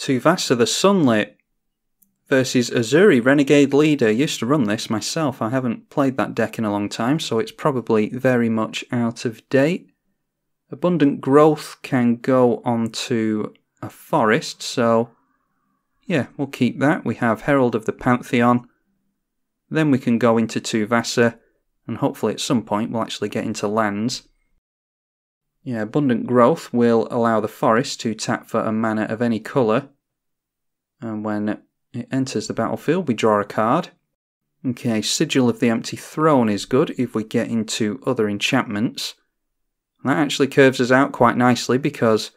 Tuvasa the Sunlit versus Ezuri Renegade Leader. Used to run this myself. I haven't played that deck in a long time, so it's probably very much out of date. Abundant Growth can go onto a forest, so yeah, we'll keep that. We have Herald of the Pantheon. Then we can go into Tuvasa, and hopefully at some point we'll actually get into lands. Yeah, Abundant Growth will allow the forest to tap for a mana of any colour. And when it enters the battlefield, we draw a card. Okay, Sigil of the Empty Throne is good if we get into other enchantments. That actually curves us out quite nicely because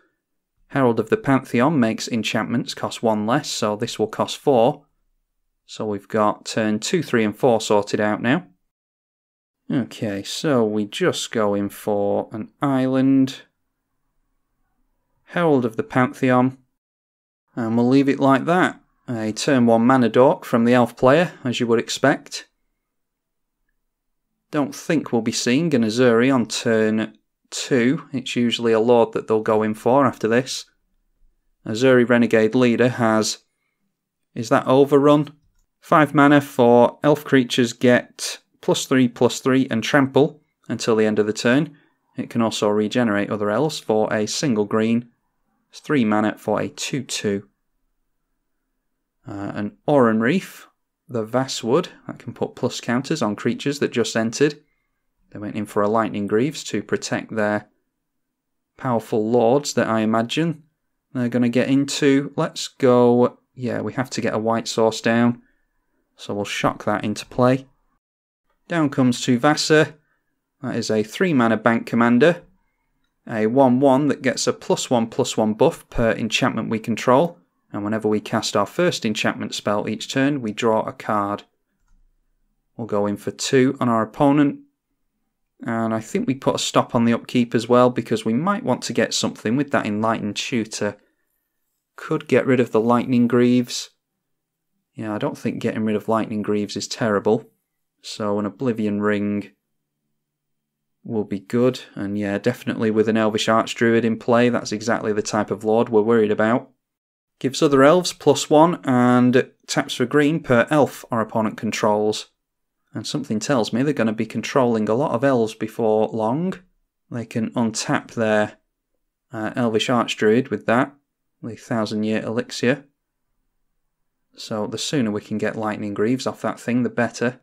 Herald of the Pantheon makes enchantments cost one less, so this will cost four. So we've got turn two, three, and four sorted out now. Okay, so we just go in for an island. Herald of the Pantheon. And we'll leave it like that. A turn 1 mana dork from the elf player, as you would expect. Don't think we'll be seeing an Ezuri on turn 2. It's usually a lord that they'll go in for after this. Ezuri Renegade Leader has. Is that overrun? 5 mana for elf creatures get plus 3 plus 3 and trample until the end of the turn. It can also regenerate other elves for a single green. It's 3 mana for a 2 2. Uh, an Oran Reef, the Vasswood, that can put plus counters on creatures that just entered. They went in for a Lightning Greaves to protect their powerful lords that I imagine they're going to get into. Let's go. Yeah, we have to get a white source down. So we'll shock that into play. Down comes Tuvasa. That is a 3 mana Bant commander. A 1 1 that gets a plus 1 plus 1 buff per enchantment we control. And whenever we cast our first enchantment spell each turn, we draw a card. We'll go in for 2 on our opponent. And I think we put a stop on the upkeep as well because we might want to get something with that Enlightened Tutor. Could get rid of the Lightning Greaves. Yeah, I don't think getting rid of Lightning Greaves is terrible. So an Oblivion Ring will be good. And yeah, definitely with an Elvish Archdruid in play, that's exactly the type of Lord we're worried about. Gives other elves plus one and taps for green per elf our opponent controls. And something tells me they're going to be controlling a lot of elves before long. They can untap their uh, Elvish Archdruid with that, the Thousand Year Elixir. So the sooner we can get Lightning Greaves off that thing, the better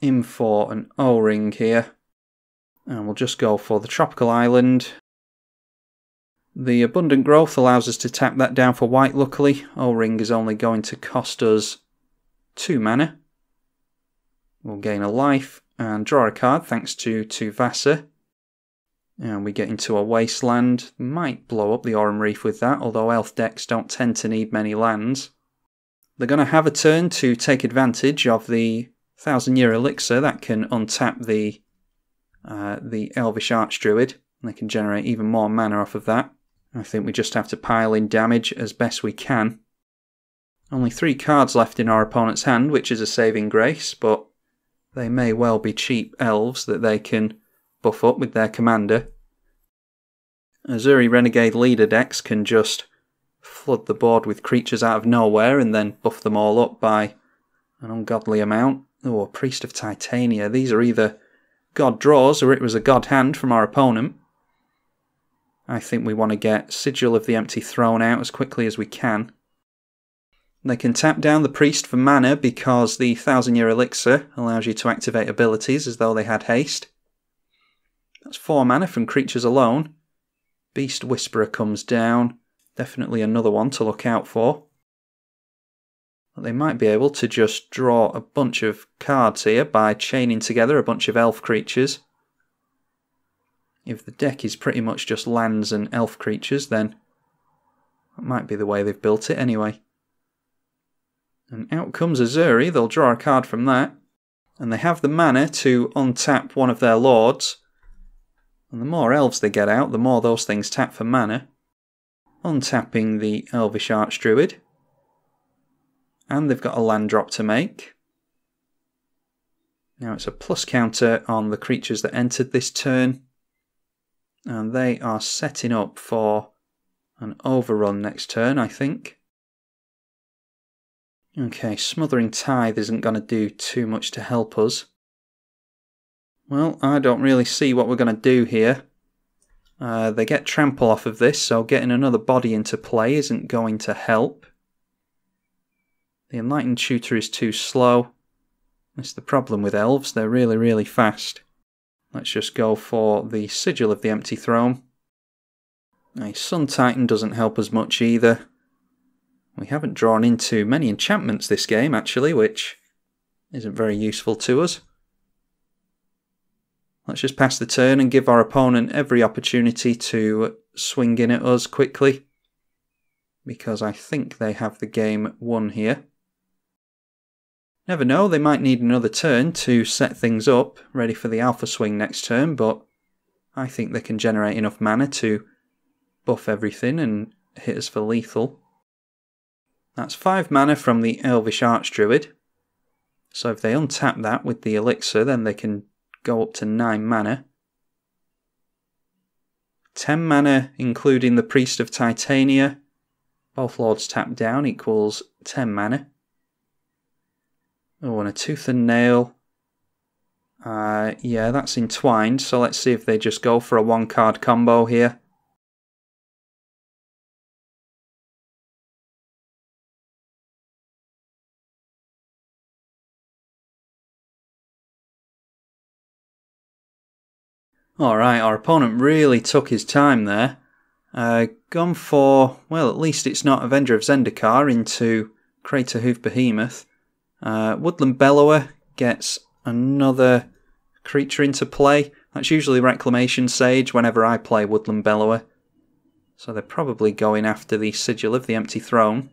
in for an O-ring here. And we'll just go for the tropical island. The abundant growth allows us to tap that down for white luckily. O-ring is only going to cost us 2 mana. We'll gain a life and draw a card thanks to Tuvasa. And we get into a wasteland. Might blow up the Oran-Rief with that, although elf decks don't tend to need many lands. They're going to have a turn to take advantage of the Thousand Year Elixir that can untap the uh, the Elvish Archdruid. And they can generate even more mana off of that. I think we just have to pile in damage as best we can. Only three cards left in our opponent's hand, which is a saving grace, but they may well be cheap elves that they can buff up with their commander. Ezuri Renegade Leader decks can just flood the board with creatures out of nowhere and then buff them all up by an ungodly amount. Oh, Priest of Titania. These are either God draws or it was a God hand from our opponent. I think we want to get Sigil of the Empty Throne out as quickly as we can. They can tap down the Priest for mana because the Thousand Year Elixir allows you to activate abilities as though they had haste. That's 4 mana from creatures alone. Beast Whisperer comes down. Definitely another one to look out for they might be able to just draw a bunch of cards here by chaining together a bunch of elf creatures. If the deck is pretty much just lands and elf creatures, then that might be the way they've built it anyway. And out comes Ezuri, they'll draw a card from that. And they have the mana to untap one of their lords. And the more elves they get out, the more those things tap for mana. Untapping the Elvish Archdruid. And they've got a land drop to make. Now it's a plus counter on the creatures that entered this turn. And they are setting up for an overrun next turn, I think. Okay, Smothering Tithe isn't going to do too much to help us. Well, I don't really see what we're going to do here. Uh, they get trample off of this, so getting another body into play isn't going to help. The Enlightened Tutor is too slow. That's the problem with elves, they're really, really fast. Let's just go for the Sigil of the Empty Throne. A Sun Titan doesn't help us much either. We haven't drawn into many enchantments this game, actually, which isn't very useful to us. Let's just pass the turn and give our opponent every opportunity to swing in at us quickly. Because I think they have the game won here. Never know, they might need another turn to set things up, ready for the alpha swing next turn, but I think they can generate enough mana to buff everything and hit us for lethal. That's 5 mana from the Elvish Archdruid. So if they untap that with the elixir, then they can go up to 9 mana. 10 mana, including the Priest of Titania. Both lords tap down equals 10 mana. Oh, and a tooth and nail. Uh, yeah, that's entwined, so let's see if they just go for a one card combo here. Alright, our opponent really took his time there. Uh, gone for, well, at least it's not Avenger of Zendikar into Craterhoof Behemoth. Uh, Woodland Bellower gets another creature into play. That's usually Reclamation Sage whenever I play Woodland Bellower. So they're probably going after the Sigil of the Empty Throne.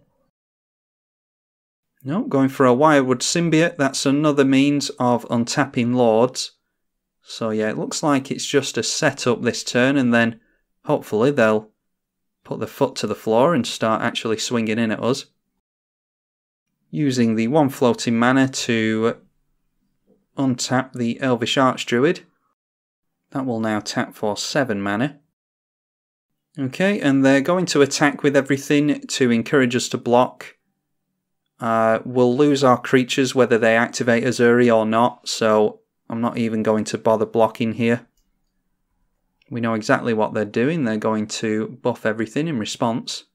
No, going for a Wirewood Symbiote. That's another means of untapping Lords. So yeah, it looks like it's just a setup this turn, and then hopefully they'll put their foot to the floor and start actually swinging in at us. Using the one floating mana to untap the Elvish Archdruid. That will now tap for 7 mana. Okay, and they're going to attack with everything to encourage us to block. Uh, we'll lose our creatures whether they activate Ezuri or not, so I'm not even going to bother blocking here. We know exactly what they're doing. They're going to buff everything in response.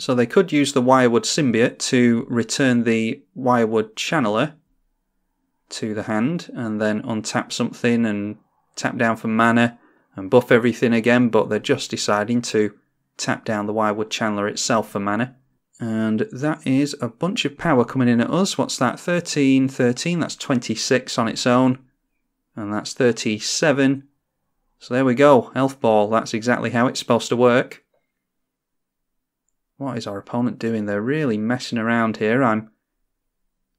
So they could use the Wirewood Symbiote to return the Wirewood Channeler to the hand and then untap something and tap down for mana and buff everything again, but they're just deciding to tap down the Wirewood Channeler itself for mana. And that is a bunch of power coming in at us. What's that? 13, 13, that's 26 on its own and that's 37. So there we go, Elf Ball, that's exactly how it's supposed to work. What is our opponent doing? They're really messing around here. I'm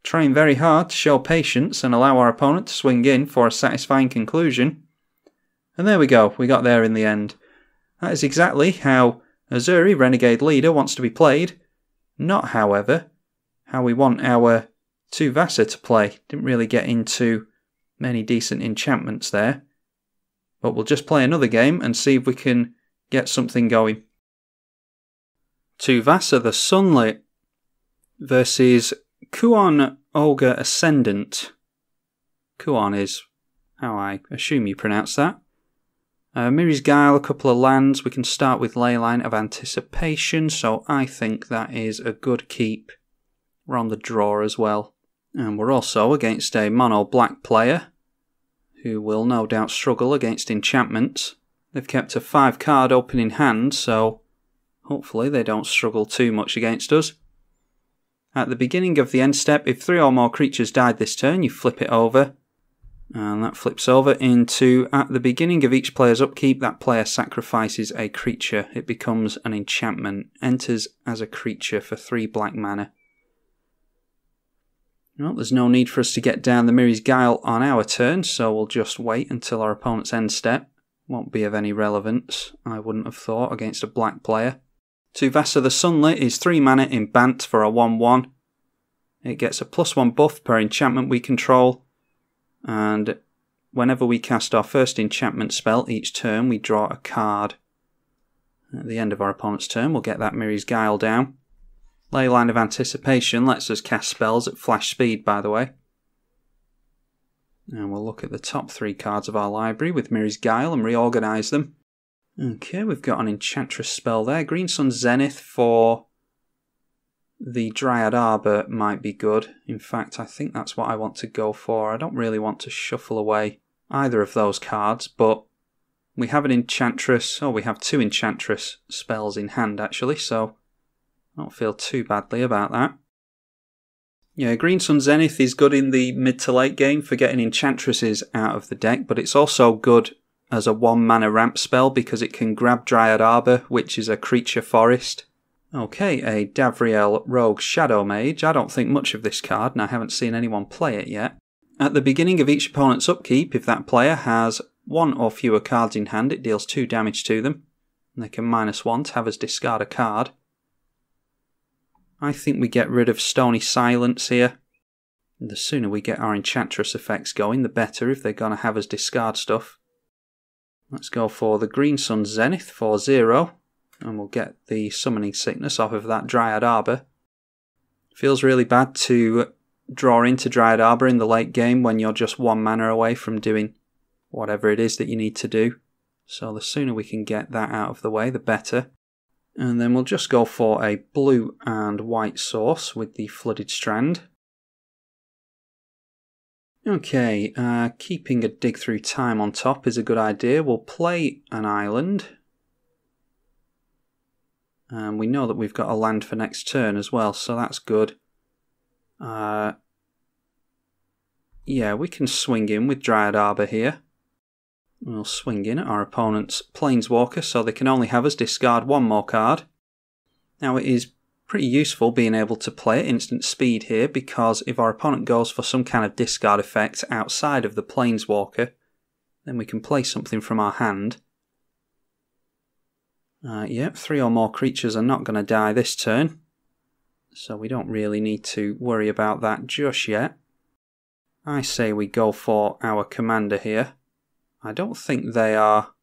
trying very hard to show patience and allow our opponent to swing in for a satisfying conclusion. And there we go, we got there in the end. That is exactly how Ezuri Renegade Leader wants to be played. Not, however, how we want our Tuvasa to play. Didn't really get into many decent enchantments there. But we'll just play another game and see if we can get something going. Tuvasa the Sunlit versus Kuon Ogre Ascendant. Kuan is how I assume you pronounce that. Uh, Mirri's Guile, a couple of lands. We can start with Leyline of Anticipation, so I think that is a good keep. We're on the draw as well. And we're also against a mono black player who will no doubt struggle against enchantments. They've kept a 5 card opening hand, so hopefully they don't struggle too much against us. At the beginning of the end step, if three or more creatures died this turn, you flip it over. And that flips over into at the beginning of each player's upkeep, that player sacrifices a creature. It becomes an enchantment, enters as a creature for three black mana. Well, there's no need for us to get down the Mirri's Guile on our turn, so we'll just wait until our opponent's end step. Won't be of any relevance, I wouldn't have thought, against a black player. Tuvasa the Sunlit is 3 mana in Bant for a 1 1. It gets a plus 1 buff per enchantment we control, and whenever we cast our first enchantment spell each turn, we draw a card. At the end of our opponent's turn, we'll get that Mirri's Guile down. Leyline of Anticipation lets us cast spells at flash speed, by the way. And we'll look at the top three cards of our library with Mirri's Guile and reorganise them. Okay, we've got an Enchantress spell there. Green Sun Zenith for the Dryad Arbor might be good. In fact, I think that's what I want to go for. I don't really want to shuffle away either of those cards, but we have an Enchantress. Oh, we have two Enchantress spells in hand, actually, so I don't feel too badly about that. Yeah, Green Sun Zenith is good in the mid to late game for getting Enchantresses out of the deck, but it's also good as a one mana ramp spell because it can grab Dryad Arbor, which is a creature forest, Okay, a Davriel Rogue Shadow Mage. I don't think much of this card, and I haven't seen anyone play it yet. At the beginning of each opponent's upkeep, if that player has one or fewer cards in hand, it deals two damage to them. And they can minus one to have us discard a card. I think we get rid of Stony Silence here. The sooner we get our Enchantress effects going, the better if they're going to have us discard stuff. Let's go for the Green Sun Zenith for 0 and we'll get the summoning sickness off of that Dryad Arbor. Feels really bad to draw into Dryad Arbor in the late game when you're just one mana away from doing whatever it is that you need to do. So the sooner we can get that out of the way, the better. And then we'll just go for a blue and white source with the Flooded Strand. Okay, uh, keeping a dig through time on top is a good idea. We'll play an island and we know that we've got a land for next turn as well, so that's good. Uh, yeah, we can swing in with Dryad Arbor here. We'll swing in at our opponent's Planeswalker, so they can only have us discard one more card. Now it is pretty useful being able to play at instant speed here, because if our opponent goes for some kind of discard effect outside of the Planeswalker, then we can play something from our hand uh, yep, three or more creatures are not going to die this turn. So we don't really need to worry about that just yet. I say we go for our commander here. I don't think they are...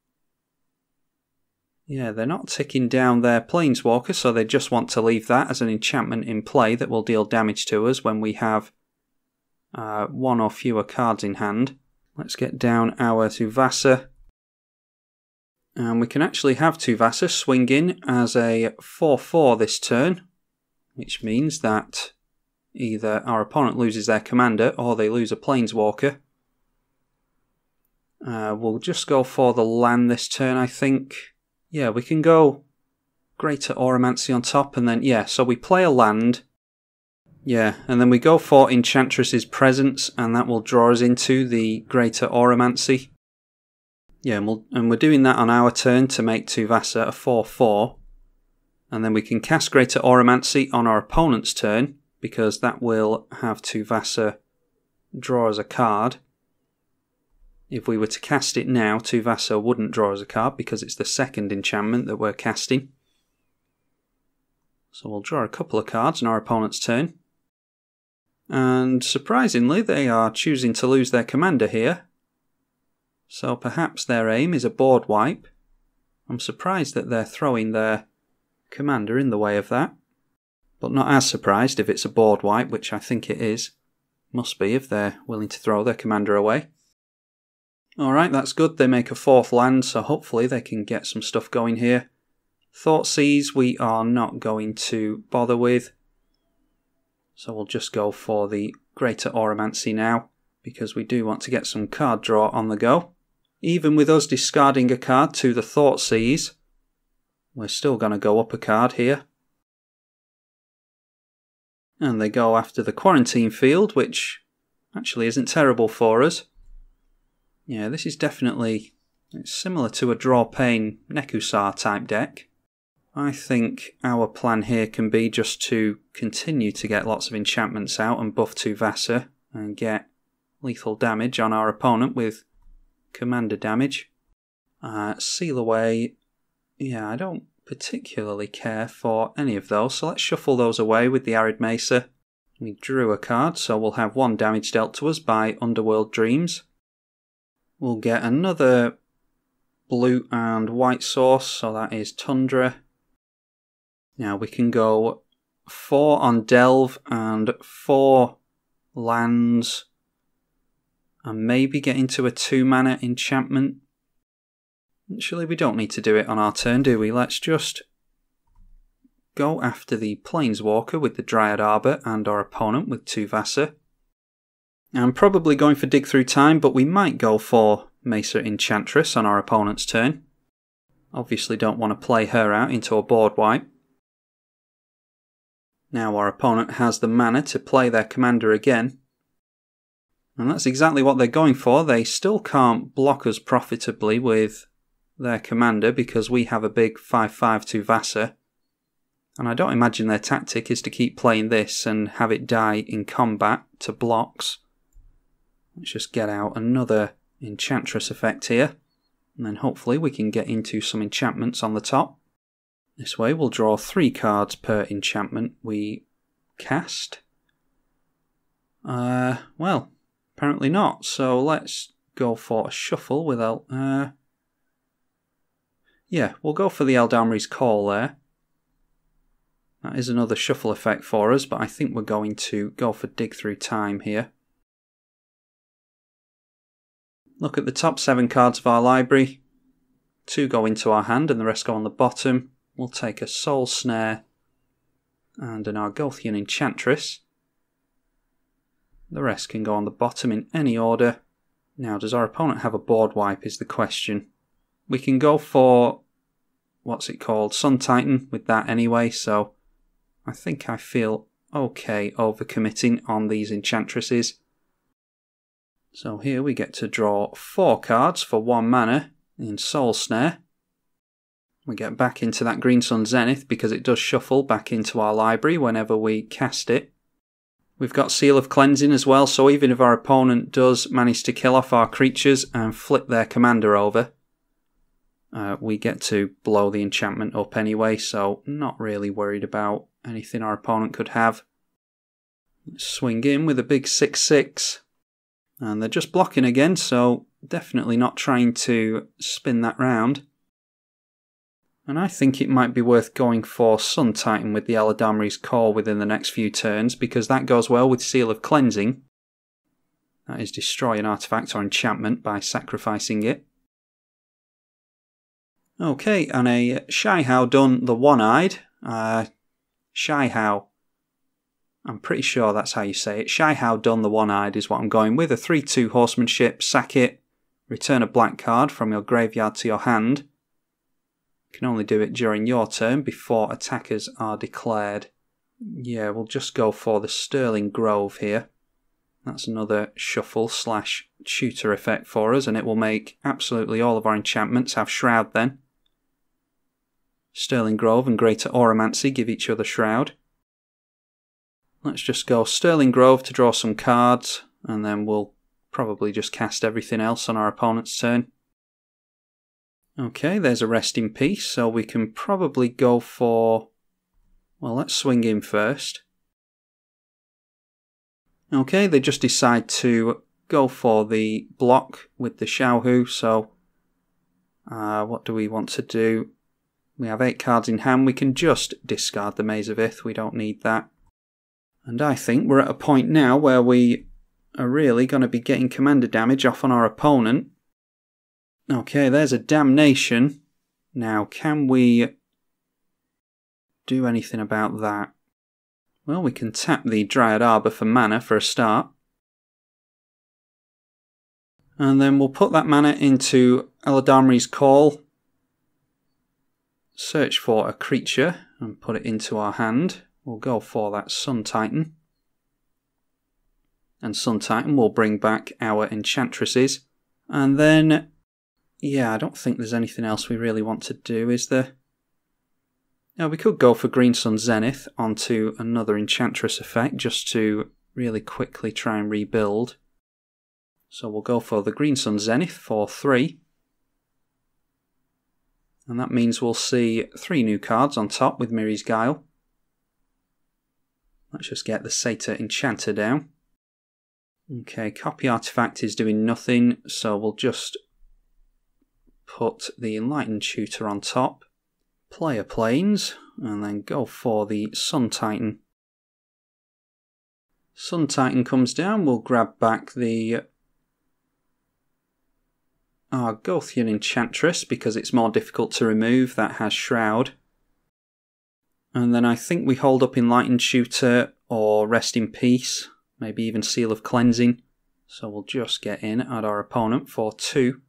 Yeah, they're not ticking down their planeswalker, so they just want to leave that as an enchantment in play that will deal damage to us when we have uh, one or fewer cards in hand. Let's get down our Tuvasa and we can actually have Tuvasa swing in as a 4-4 this turn, which means that either our opponent loses their commander or they lose a planeswalker. Uh, we'll just go for the land this turn, I think. Yeah, we can go Greater Auramancy on top, and then, yeah, so we play a land. Yeah, and then we go for Enchantress's Presence, and that will draw us into the Greater Auramancy. Yeah, and, we and we're doing that on our turn to make Tuvasa a 4 4. And then we can cast Greater Auramancy on our opponent's turn, because that will have Tuvasa draw us a card. If we were to cast it now, Tuvasa wouldn't draw us a card because it's the second enchantment that we're casting. So we'll draw a couple of cards on our opponent's turn. And surprisingly, they are choosing to lose their commander here, so perhaps their aim is a board wipe. I'm surprised that they're throwing their commander in the way of that. But not as surprised if it's a board wipe, which I think it is. Must be if they're willing to throw their commander away. Alright, that's good. They make a fourth land, so hopefully they can get some stuff going here. Thoughtseize we are not going to bother with. So we'll just go for the Greater Auramancy now, because we do want to get some card draw on the go. Even with us discarding a card to the Thoughtseize, we're still going to go up a card here. And they go after the Quarantine Field, which actually isn't terrible for us. Yeah, this is definitely it's similar to a Draw Pain Nekusar type deck. I think our plan here can be just to continue to get lots of enchantments out and buff Tuvasa and get lethal damage on our opponent with commander damage. Uh, seal away, yeah, I don't particularly care for any of those, so let's shuffle those away with the Arid Mesa. We drew a card, so we'll have one damage dealt to us by Underworld Dreams. We'll get another blue and white source, so that is Tundra. Now we can go four on Delve and four lands, and maybe get into a two mana enchantment. Actually, we don't need to do it on our turn, do we? Let's just go after the Planeswalker with the Dryad Arbor and our opponent with Tuvasa. I'm probably going for Dig Through Time, but we might go for Mesa Enchantress on our opponent's turn. Obviously, don't want to play her out into a board wipe. Now our opponent has the mana to play their commander again. And that's exactly what they're going for. They still can't block us profitably with their commander because we have a big 5 5 Tuvasa. And I don't imagine their tactic is to keep playing this and have it die in combat to blocks. Let's just get out another Enchantress effect here. And then hopefully we can get into some enchantments on the top. This way we'll draw three cards per enchantment we cast. Uh, well, apparently not. So let's go for a shuffle without... Uh, yeah, we'll go for the Eladamri's Call there. That is another shuffle effect for us, but I think we're going to go for Dig Through Time here. Look at the top seven cards of our library. Two go into our hand and the rest go on the bottom. We'll take a Soul Snare and an Argothian Enchantress. The rest can go on the bottom in any order. Now, does our opponent have a board wipe is the question. We can go for, what's it called, Sun Titan with that anyway, so I think I feel okay overcommitting on these enchantresses. So here we get to draw four cards for one mana in Soul Snare. We get back into that Green Sun Zenith because it does shuffle back into our library whenever we cast it. We've got Seal of Cleansing as well, so even if our opponent does manage to kill off our creatures and flip their commander over, uh, we get to blow the enchantment up anyway, so not really worried about anything our opponent could have. Swing in with a big 6 6. And they're just blocking again, so definitely not trying to spin that round. And I think it might be worth going for Sun Titan with the Eladamri's Call within the next few turns, because that goes well with Seal of Cleansing. That is destroy an artifact or enchantment by sacrificing it. Okay, and a Xiahou Dun the one-eyed. Uh, Shai-Hao. I'm pretty sure that's how you say it. Xiahou Dun the one-eyed is what I'm going with. A 3-2 horsemanship, sack it, return a black card from your graveyard to your hand. You can only do it during your turn before attackers are declared. Yeah, we'll just go for the Sterling Grove here. That's another shuffle slash tutor effect for us, and it will make absolutely all of our enchantments have Shroud then. Sterling Grove and Greater Auramancy give each other Shroud. Let's just go Sterling Grove to draw some cards, and then we'll probably just cast everything else on our opponent's turn. Okay, there's a rest in peace, so we can probably go for. Well, let's swing in first. Okay, they just decide to go for the block with the Xiahou, so uh, what do we want to do? We have eight cards in hand. We can just discard the Maze of Ith. We don't need that. And I think we're at a point now where we are really going to be getting commander damage off on our opponent. Okay, there's a damnation. Now, can we do anything about that? Well, we can tap the Dryad Arbor for mana for a start. And then we'll put that mana into Eladamri's Call search for a creature and put it into our hand. We'll go for that Sun Titan. And Sun Titan will bring back our enchantresses. And then, yeah, I don't think there's anything else we really want to do, is there? Now, we could go for Green Sun Zenith onto another enchantress effect just to really quickly try and rebuild. So we'll go for the Green Sun Zenith for 3. And that means we'll see three new cards on top with Mirri's Guile. Let's just get the Satyr Enchanter down. Okay, copy artifact is doing nothing, so we'll just put the Enlightened Tutor on top, player planes, and then go for the Sun Titan. Sun Titan comes down, we'll grab back the Argothian Enchantress because it's more difficult to remove, that has Shroud. And then I think we hold up Enlightened Tutor or Rest in Peace, maybe even Seal of Cleansing. So we'll just get in at our opponent for two.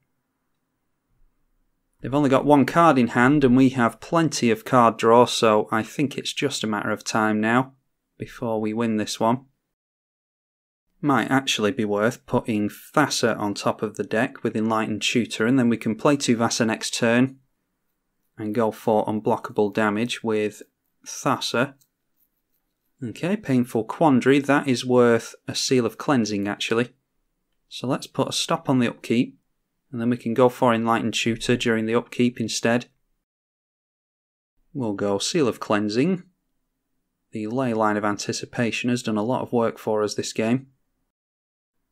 They've only got one card in hand and we have plenty of card draw, so I think it's just a matter of time now before we win this one. Might actually be worth putting Thassa on top of the deck with Enlightened Tutor and then we can play Tuvasa next turn and go for unblockable damage with Thassa. Okay, Painful Quandary, that is worth a Seal of Cleansing actually. So let's put a stop on the upkeep, and then we can go for Enlightened Tutor during the upkeep instead. We'll go Seal of Cleansing. The Leyline of Anticipation has done a lot of work for us this game.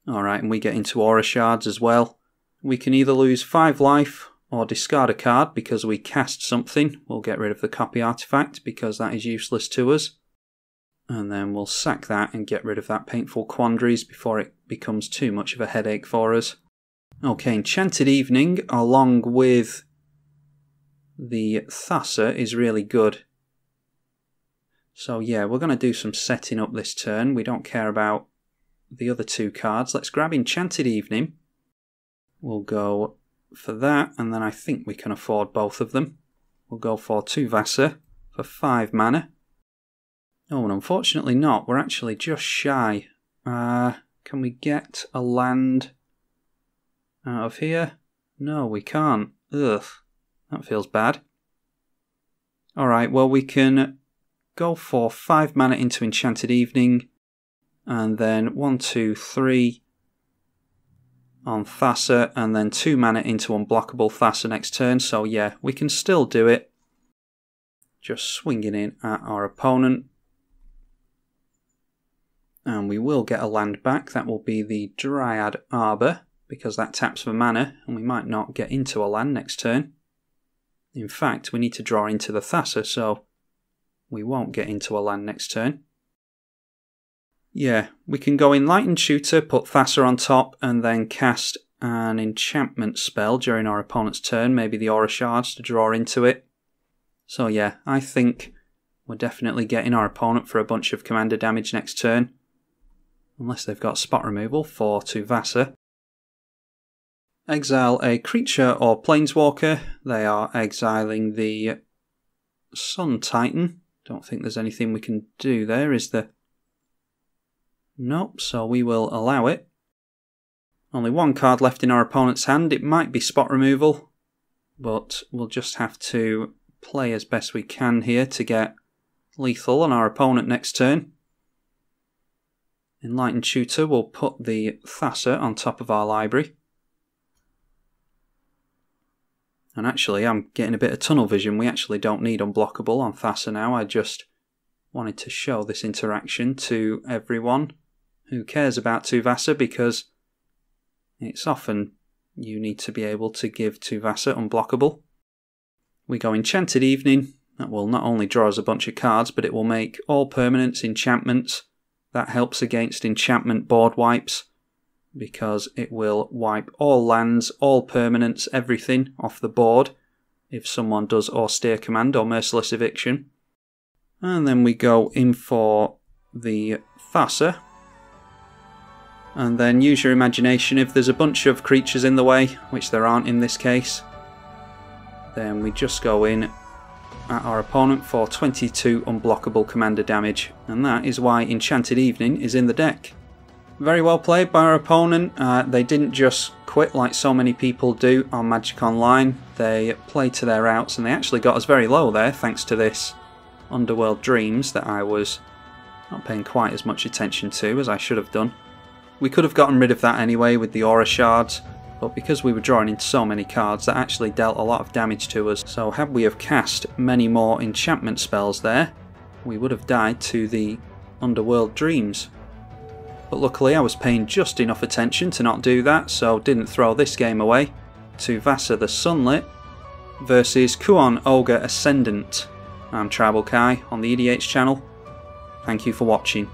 Alright, and we get into Aura Shards as well. We can either lose 5 life or discard a card because we cast something. We'll get rid of the copy artifact because that is useless to us. And then we'll sack that and get rid of that painful quandaries before it becomes too much of a headache for us. Okay, Enchanted Evening along with the Thassa is really good. So yeah, we're going to do some setting up this turn. We don't care about the other two cards. Let's grab Enchanted Evening. We'll go for that, and then I think we can afford both of them. We'll go for Tuvasa for 5 mana. Oh, and unfortunately not. We're actually just shy. Uh, can we get a land out of here? No, we can't. Ugh, that feels bad. Alright, well, we can go for 5 mana into Enchanted Evening, and then one, two, three on Thassa, and then 2 mana into Unblockable Thassa next turn. So, yeah, we can still do it. Just swinging in at our opponent and we will get a land back. That will be the Dryad Arbor, because that taps for mana, and we might not get into a land next turn. In fact, we need to draw into the Thassa, so we won't get into a land next turn. Yeah, we can go Enlightened Tutor, put Thassa on top, and then cast an enchantment spell during our opponent's turn, maybe the Aura Shards to draw into it. So yeah, I think we're definitely getting our opponent for a bunch of commander damage next turn unless they've got spot removal for Tuvasa. Exile a creature or planeswalker. They are exiling the Sun Titan. Don't think there's anything we can do there, is there? Nope, so we will allow it. Only one card left in our opponent's hand. It might be spot removal, but we'll just have to play as best we can here to get lethal on our opponent next turn. Enlightened Tutor will put the Thassa on top of our library. And actually, I'm getting a bit of tunnel vision. We actually don't need unblockable on Thassa now. I just wanted to show this interaction to everyone who cares about Tuvasa because it's often you need to be able to give Tuvasa unblockable. We go Enchanted Evening. That will not only draw us a bunch of cards, but it will make all permanents, enchantments, that helps against enchantment board wipes because it will wipe all lands, all permanents, everything off the board if someone does austere command or merciless eviction. And then we go in for the Thassa. And then use your imagination if there's a bunch of creatures in the way, which there aren't in this case. Then we just go in at our opponent for 22 unblockable commander damage, and that is why Enchanted Evening is in the deck. Very well played by our opponent. Uh, they didn't just quit like so many people do on Magic Online. They played to their outs and they actually got us very low there thanks to this Underworld Dreams that I was not paying quite as much attention to as I should have done. We could have gotten rid of that anyway with the Aura Shards, but because we were drawing in so many cards that actually dealt a lot of damage to us. So had we have cast many more enchantment spells there, we would have died to the Underworld Dreams. But luckily I was paying just enough attention to not do that, so didn't throw this game away. Tuvasa the Sunlit versus Kuon Ogre Ascendant. I'm Tribal Kai on the EDH channel. Thank you for watching.